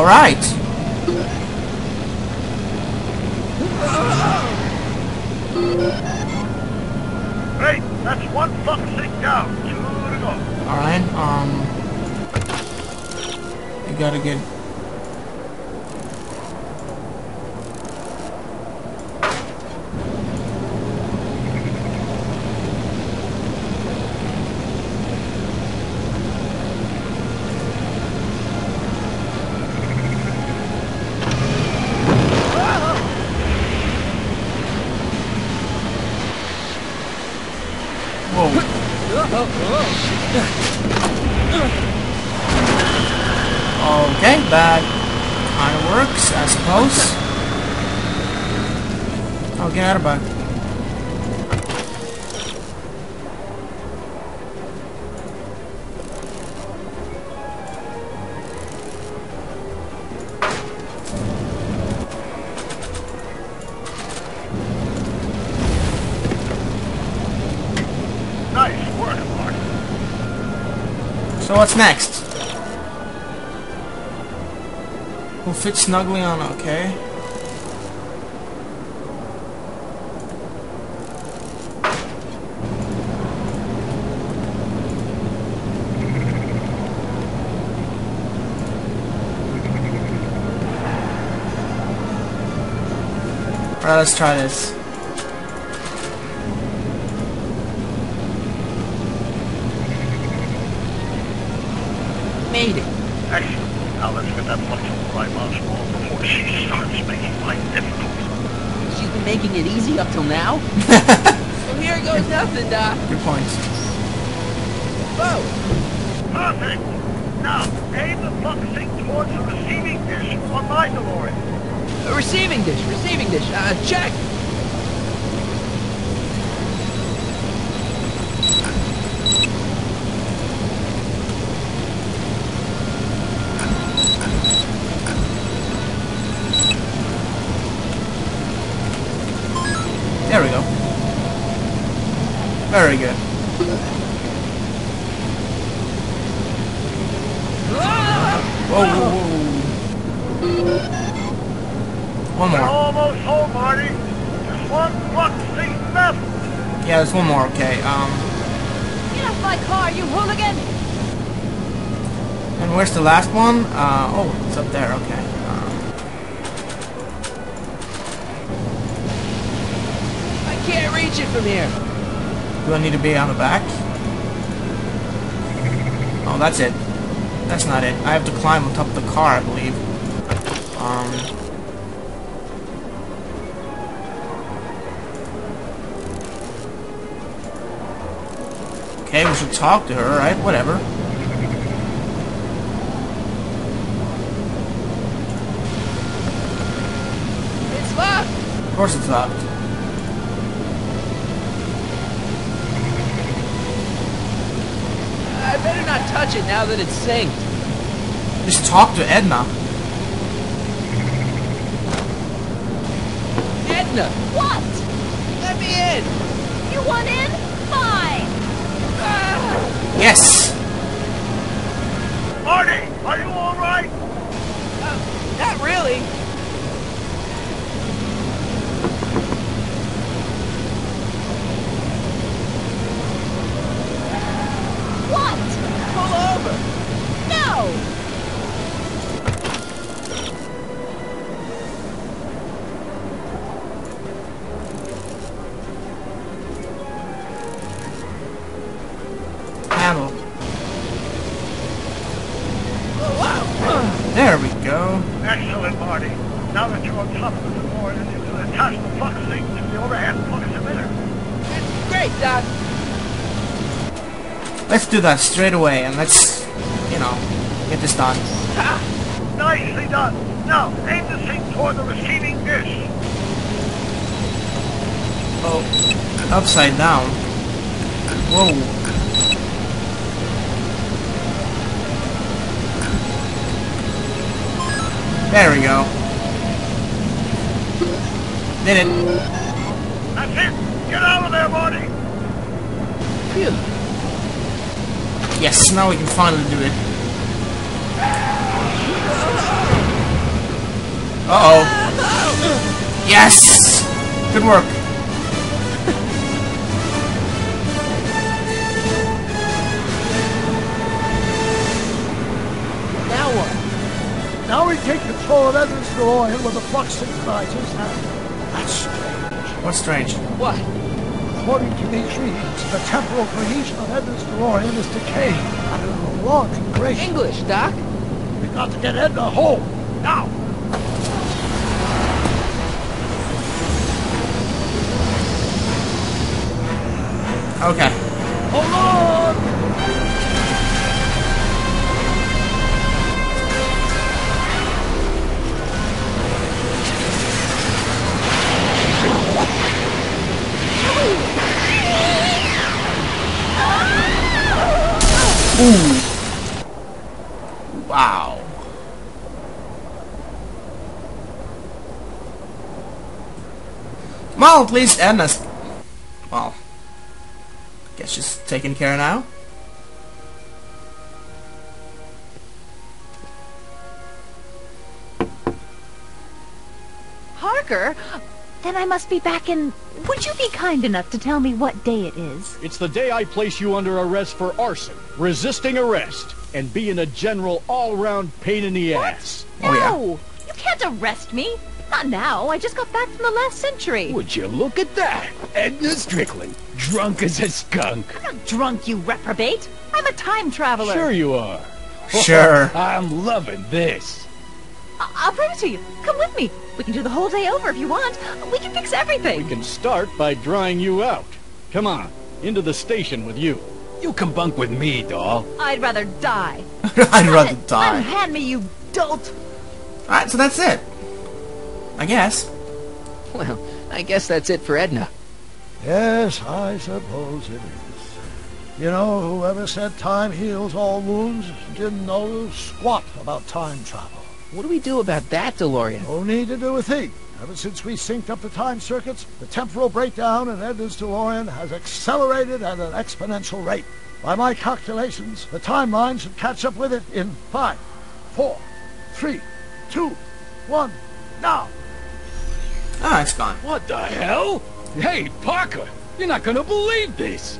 Alright. Great, that's one flux sync down. Two to go. Alright, um... You gotta get... So what's next? We'll fit snugly on, okay. Alright, let's try this. Made it. Excellent. Now let's get that fucking right once more before she starts making life difficult. She's been making it easy up till now. well, here goes nothing, Doc. Good point. Whoa. Perfect. Now, aim the flux sync towards the receiving dish on my DeLorean. A receiving dish, receiving dish. Uh, check. Very good. Whoa, whoa, whoa. One We're more. almost home, Marty. Just one flux sync left. Yeah, there's one more, okay. Um, Get off my car, you hooligan! and where's the last one? Uh, oh, it's up there, okay. Uh, I can't reach it from here. Do I need to be on the back? Oh, that's it. That's not it. I have to climb on top of the car, I believe. Um... Okay, we should talk to her, right? Whatever. It's locked. Of course it's locked. Touch it now that it's synced. Just talk to Edna. Edna, What? let me in. You want in? Fine! Ah. Yes! Marty, are you all right? Uh, not really. There we go. Excellent, Marty. Now that you're on top of the DeLorean, you can attach the flux sync to the overhead flux emitter. It's great, Doc. Let's do that straight away and let's, you know, get this done. Ha. Nicely done. Now, aim the sink toward the receiving dish. Oh, upside down. Whoa. There we go. Did it. That's it. Get out of there, buddy! Phew. Yes, now we can finally do it. Uh-oh. Yes! Good work. We take control of Edna's DeLorean with the flux synchronizers and that's strange. What's strange? What? According to these readings, the temporal cohesion of Edna's DeLorean is decaying at an alarming rate. English, Doc. We've got to get Edna home. Now! Okay. Well, at least Edna's... Well... Guess she's taken care of now. Parker? Then I must be back in... Would you be kind enough to tell me what day it is? It's the day I place you under arrest for arson, resisting arrest, and being a general all-round pain in the ass. Oh, yeah. no! You can't arrest me! Not now. I just got back from the last century. Would you look at that? Edna Strickland, drunk as a skunk. I'm not drunk, you reprobate. I'm a time traveler. Sure you are. Sure. I'm loving this. I- I'll prove it to you. Come with me. We can do the whole day over if you want. We can fix everything. We can start by drying you out. Come on, into the station with you. You can bunk with me, doll. I'd rather die. I'd rather die. Unhand me, you dolt. Alright, so that's it. I guess. Well, I guess that's it for Edna. Yes, I suppose it is. You know, whoever said time heals all wounds didn't know squat about time travel. What do we do about that, DeLorean? No need to do a thing. Ever since we synced up the time circuits, the temporal breakdown in Edna's DeLorean has accelerated at an exponential rate. By my calculations, the timeline should catch up with it in five, four, three, two, one, now! Ah, it's gone. What the hell? Hey, Parker, you're not gonna believe this.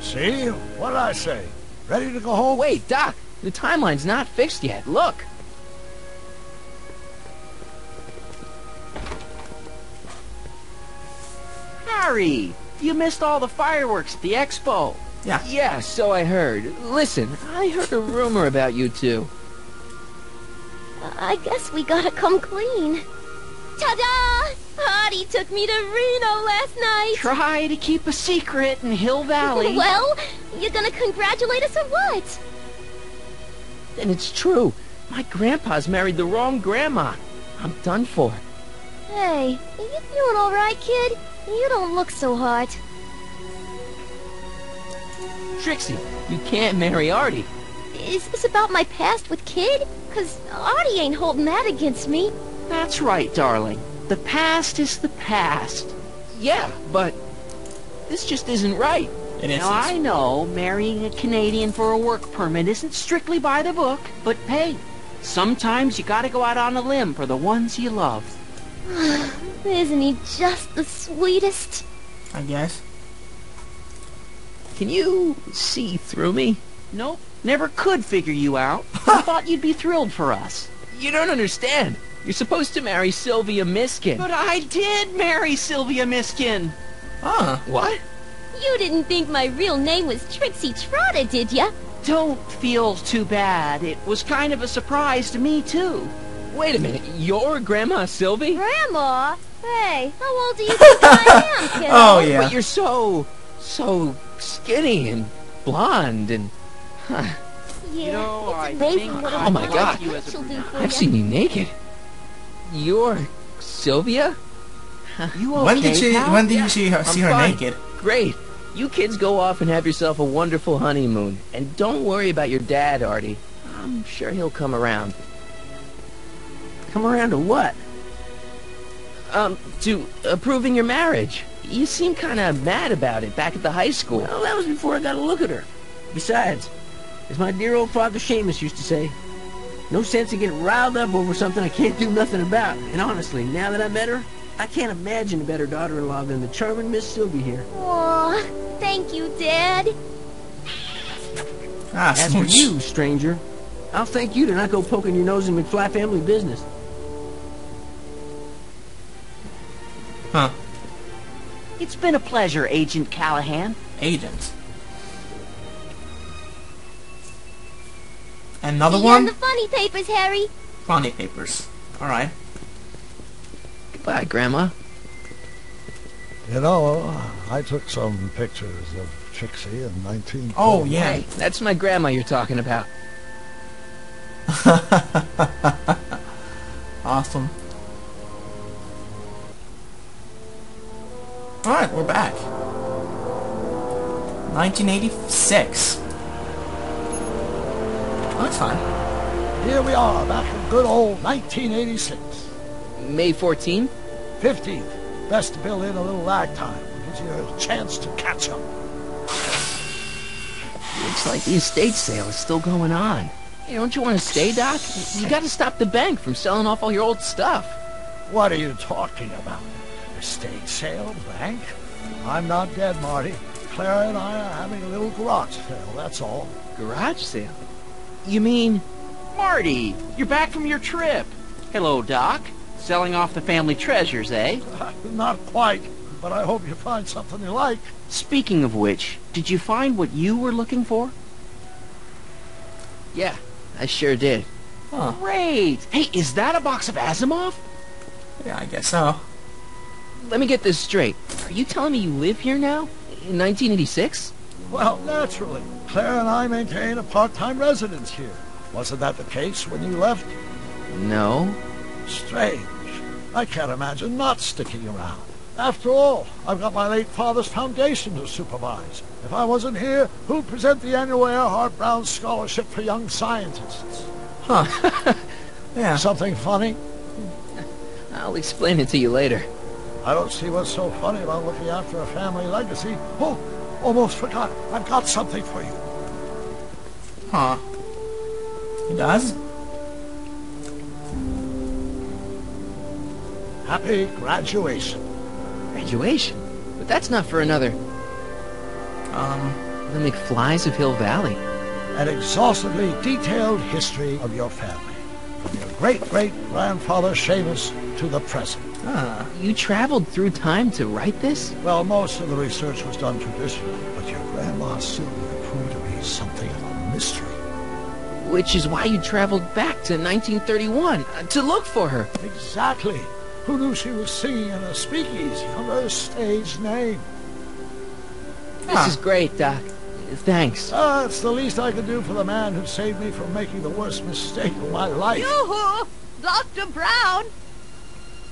See? What did I say? Ready to go home? Wait, Doc. The timeline's not fixed yet. Look. Harry, you missed all the fireworks at the expo. Yeah. Yeah, so I heard. Listen, I heard a rumor about you two. I guess we gotta come clean. Ta-da! Artie took me to Reno last night. Try to keep a secret in Hill Valley. Well, you're gonna congratulate us or what? And it's true. My grandpa's married the wrong grandma. I'm done for. Hey, you doing all right, kid? You don't look so hot. Trixie, you can't marry Artie. Is this about my past with Kid? Cause Artie ain't holding that against me. That's right, darling. The past is the past. Yeah, but this just isn't right. It isn't. Now, I know marrying a Canadian for a work permit isn't strictly by the book, but hey, sometimes you gotta go out on a limb for the ones you love. Isn't he just the sweetest? I guess. Can you see through me? Nope, never could figure you out. I thought you'd be thrilled for us. You don't understand. You're supposed to marry Sylvia Miskin. But I did marry Sylvia Miskin. Huh, What? You didn't think my real name was Trixie Trotter, did ya? Don't feel too bad. It was kind of a surprise to me, too. Wait a minute, you're Grandma Sylvie? Grandma? Hey, how old do you think I am, kiddo? Oh, oh, yeah. But you're so, so skinny and blonde and... Huh. Yeah, You know, I it's amazing think what a Oh, my woman God. like she'll do for I've ya. seen you naked. You're Sylvia? You okay, when did she? pal? When did Yeah, you see her? I'm See her fine. naked? Great. You kids go off and have yourself a wonderful honeymoon. And don't worry about your dad, Artie. I'm sure he'll come around. Come around to what? Um, to approving your marriage. You seem kind of mad about it back at the high school. Well, that was before I got a look at her. Besides, as my dear old father Seamus used to say, No sense in getting riled up over something I can't do nothing about. And honestly, now that I met her, I can't imagine a better daughter-in-law than the charming Miss Sylvie here. Aw, thank you, Dad. Ah, As for you, stranger, I'll thank you to not go poking your nose in McFly family business. Huh. It's been a pleasure, Agent Callahan. Agent. Another See you one? in the funny papers, Harry. Funny papers. Alright. Goodbye, Grandma. You know, I took some pictures of Trixie in 19... Oh, yeah. Hey, that's my grandma you're talking about. Awesome. Alright, we're back. 1986. Oh, that's fine. Here we are, back in good old 1986. May 14th? 15th. Best to build in a little lag time. Gives you a chance to catch up. Looks like the estate sale is still going on. Hey, don't you want to stay, Doc? You gotta stop the bank from selling off all your old stuff. What are you talking about? Estate sale? Bank? I'm not dead, Marty. Clara and I are having a little garage sale, that's all. Garage sale? You mean... Marty, you're back from your trip. Hello, Doc. Selling off the family treasures, eh? Not quite, but I hope you find something you like. Speaking of which, did you find what you were looking for? Yeah, I sure did. Huh. Great! Hey, is that a box of Asimov? Yeah, I guess so. Let me get this straight. Are you telling me you live here now? In 1986? Well, naturally. Claire and I maintain a part-time residence here. Wasn't that the case when you left? No. Strange. I can't imagine not sticking around. After all, I've got my late father's foundation to supervise. If I wasn't here, who'd present the annual Erhardt Brown Scholarship for Young Scientists? Huh. yeah. Something funny? I'll explain it to you later. I don't see what's so funny about looking after a family legacy. Oh, almost forgot. I've got something for you. Huh. He does? Happy graduation. Graduation? But that's not for another... Um, The McFlys of Hill Valley. An exhaustively detailed history of your family. From your great-great-grandfather Seamus to the present. Ah. You traveled through time to write this? Well, most of the research was done traditionally, but your grandma Sylvia proved to be something of a mystery. Which is why you traveled back to 1931, uh, to look for her. Exactly. Who knew she was singing in a speakeasy under a stage name? This Huh. is great, Doc. Thanks. Ah, it's the least I can do for the man who saved me from making the worst mistake of my life. Yoo-hoo! Dr. Brown!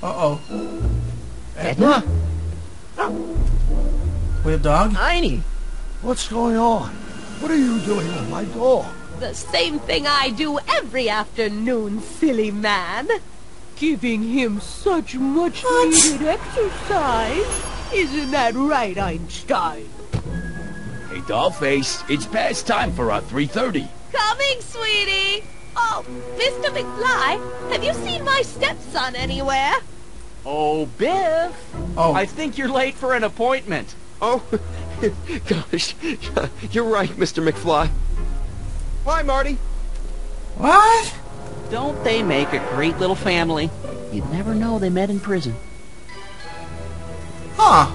Uh-oh. Edna? Ah. We have dog? Tiny. What's going on? What are you doing with my dog? The same thing I do every afternoon, silly man. Giving him such much needed exercise. Isn't that right, Einstein? Hey, Dollface, it's past time for our 3.30. Coming, sweetie. Oh, Mr. McFly, have you seen my stepson anywhere? Oh, Biff! Oh. I think you're late for an appointment. Oh, gosh. You're right, Mr. McFly. Hi, Marty. What? Don't they make a great little family? You'd never know they met in prison. Huh.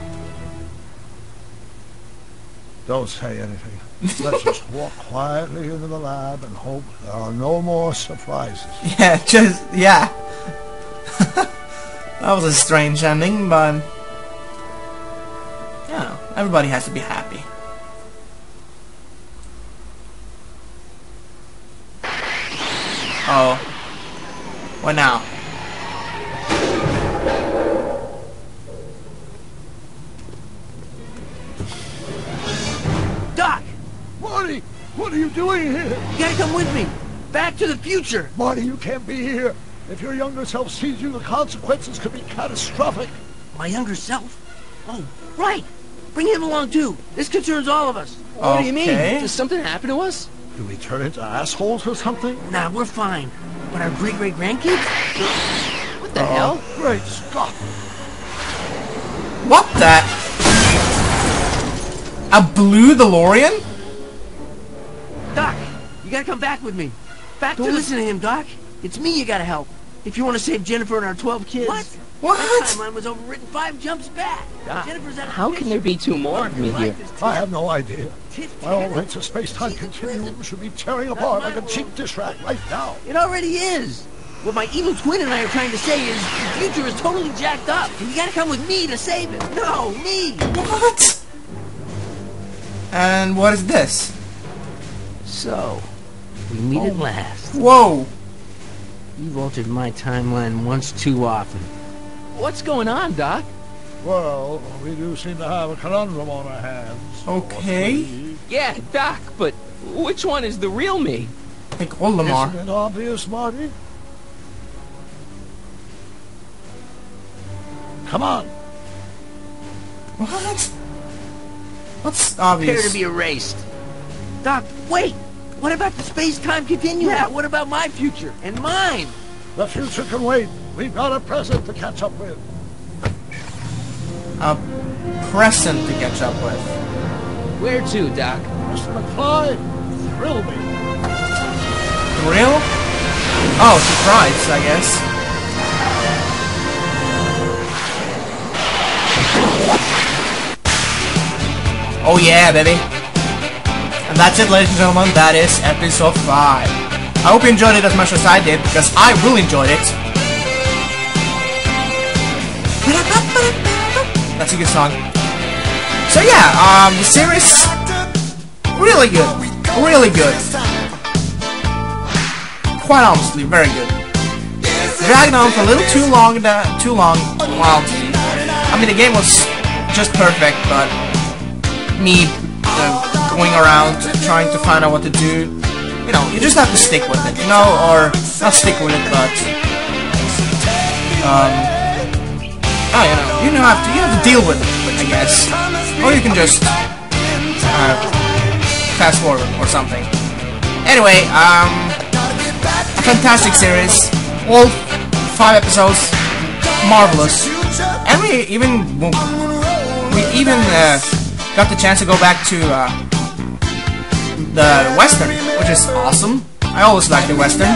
Don't say anything. Let's just walk quietly into the lab and hope there are no more surprises. Yeah, just, yeah. That was a strange ending, but... You know, everybody has to be happy. Oh. What now? Doc, Marty, what are you doing here? you gotta come with me. Back to the future. Marty, you can't be here. If your younger self sees you, the consequences could be catastrophic. My younger self? Oh, right. Bring him along too. This concerns all of us. What do you mean? Does something happen to us? Do we turn into assholes or something? Nah, we're fine. But our great-great-grandkids? What the oh, hell? Great Scott! What the? A blue DeLorean? Doc, you gotta come back with me. Back Don't listen to him, Doc. It's me you gotta help. If you want to save Jennifer and our 12 kids. What? What? That timeline was overwritten five jumps back. Doc, Jennifer's out of how can there be two more of me here? I have no idea. My old rates of space-time continuum should be tearing apart like a cheap dish rack right now. It already is. What my evil twin and I are trying to say is the future is totally jacked up, and you gotta come with me to save it. No, me. What? And what is this? So, we meet at oh. last. Whoa! You've altered my timeline once too often. What's going on, Doc? Well, we do seem to have a conundrum on our hands. Okay. Yeah, Doc, but which one is the real me? I Like Olimar. Isn't it obvious, Marty? Come on. What? What's Prepare obvious? to be erased. Doc, wait! What about the space-time continuum? Yeah, what about my future? And mine? The future can wait. We've got a present to catch up with. A present to catch up with. Where to, Doc? Mr. McFly, thrill me. Thrill? Oh, surprise, I guess. Oh yeah, baby. That's it, ladies and gentlemen. That is episode 5. I hope you enjoyed it as much as I did, because I really enjoyed it. That's a good song. So yeah, um, the series, really good. Really good. Quite honestly, very good. Dragged on for a little too long, too long. Well, I mean, the game was just perfect, but me going around trying to find out what to do, you know, you just have to stick with it, you know, or not stick with it, but um, oh, you know, you know, have to you have to deal with it, I guess, or you can just uh, fast forward or something. Anyway, um, fantastic series, all five episodes, marvelous, and we even we even uh, got the chance to go back to uh, the western, which is awesome. I always like the western,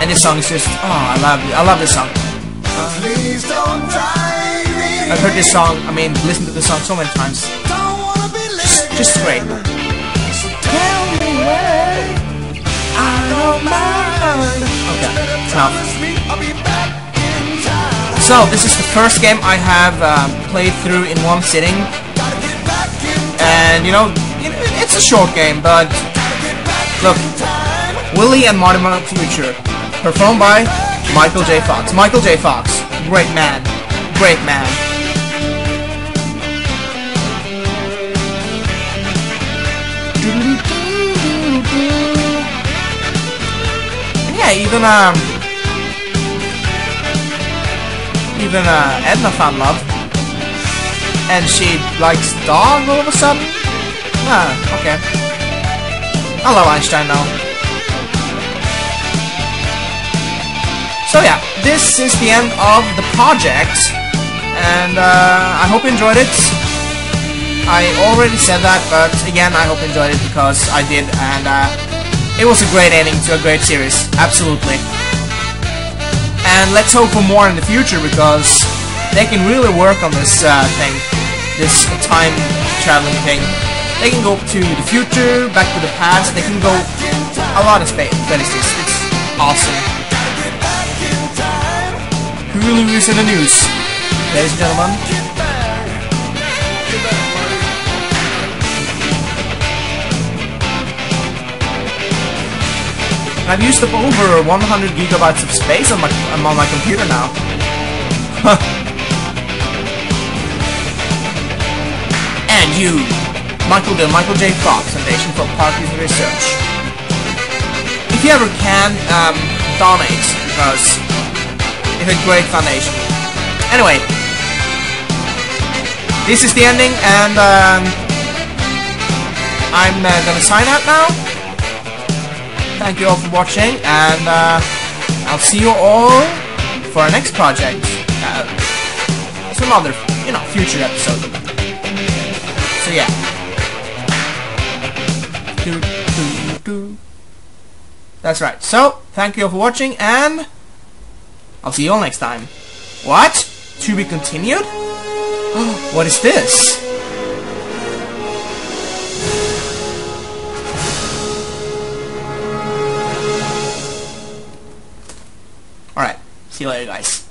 and this song is just oh, I love it. I love this song. I've heard this song. I mean, listened to this song so many times. Just, just great. Okay, now. So, this is the first game I have um, played through in one sitting. And, you know, it's a short game, but... Look, Willie and Mortimer Future. Performed by Michael J. Fox. Michael J. Fox. Great man. Great man. Yeah, even, um... Even, uh, Edna found love. And she likes dog all of a sudden? Ah, okay. I love Einstein now. So yeah, this is the end of the project. And, uh, I hope you enjoyed it. I already said that, but again, I hope you enjoyed it because I did, and, uh, it was a great ending to a great series. Absolutely. And let's hope for more in the future because they can really work on this uh, thing, this time traveling thing. They can go to the future, back to the past. They can go a lot of space. places. It's awesome. Hulu is in the news, ladies and gentlemen. I've used up over 100 gigabytes of space on my on my computer now. and you, Michael the Michael J. Fox Foundation for Parkinson's Research. If you ever can, um, donate because it's a great foundation. Anyway, this is the ending, and um, I'm uh, gonna sign out now. Thank you all for watching, and uh, I'll see you all for our next project. Uh, some other, you know, future episode. So yeah. Do, do, do. That's right. So, thank you all for watching, and I'll see you all next time. What? To be continued? what is this? You later guys.